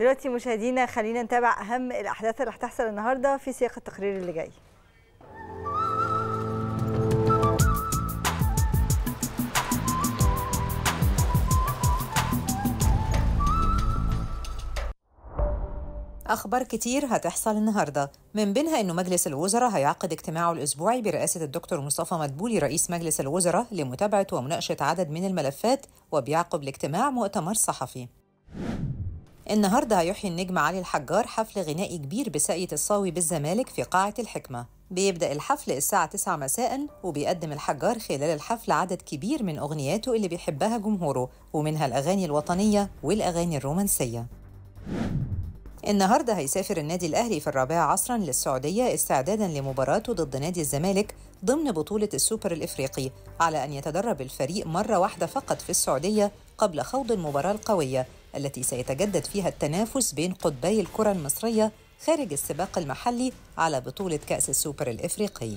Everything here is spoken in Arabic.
دلوقتي مشاهدينا خلينا نتابع أهم الأحداث اللي هتحصل النهارده في سياق التقرير اللي جاي. أخبار كتير هتحصل النهاردة. من بينها أنه مجلس الوزراء هيعقد اجتماعه الأسبوعي برئاسة الدكتور مصطفى مدبولي رئيس مجلس الوزراء لمتابعة ومناقشة عدد من الملفات وبيعقب الاجتماع مؤتمر صحفي. النهارده هيحيي النجم علي الحجار حفل غنائي كبير بساقية الصاوي بالزمالك في قاعة الحكمة. بيبدأ الحفل الساعة 9 مساء وبيقدم الحجار خلال الحفل عدد كبير من أغنياته اللي بيحبها جمهوره ومنها الأغاني الوطنية والأغاني الرومانسية. النهارده هيسافر النادي الأهلي في الرابعة عصرا للسعودية استعدادا لمباراته ضد نادي الزمالك ضمن بطولة السوبر الإفريقي على أن يتدرب الفريق مرة واحدة فقط في السعودية قبل خوض المباراة القوية. التي سيتجدد فيها التنافس بين قطبي الكرة المصرية خارج السباق المحلي على بطولة كأس السوبر الإفريقي.